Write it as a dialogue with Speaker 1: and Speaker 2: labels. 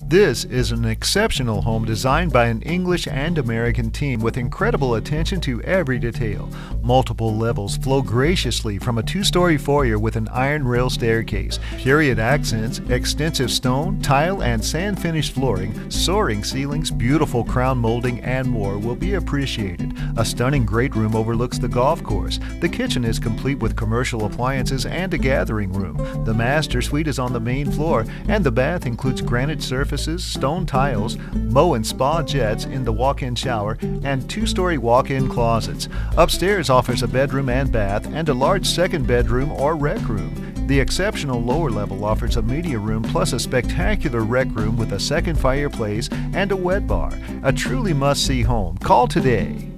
Speaker 1: This is an exceptional home designed by an English and American team with incredible attention to every detail. Multiple levels flow graciously from a two story foyer with an iron rail staircase. Period accents, extensive stone, tile, and sand finished flooring, soaring ceilings, beautiful crown molding, and more will be appreciated. A stunning great room overlooks the golf course. The kitchen is complete with commercial appliances and a gathering room. The master suite is on the main floor, and the bath includes granite surface surfaces, stone tiles, Moen spa jets in the walk in shower, and two story walk in closets. Upstairs offers a bedroom and bath, and a large second bedroom or rec room. The exceptional lower level offers a media room plus a spectacular rec room with a second fireplace and a wet bar. A truly must see home. Call today.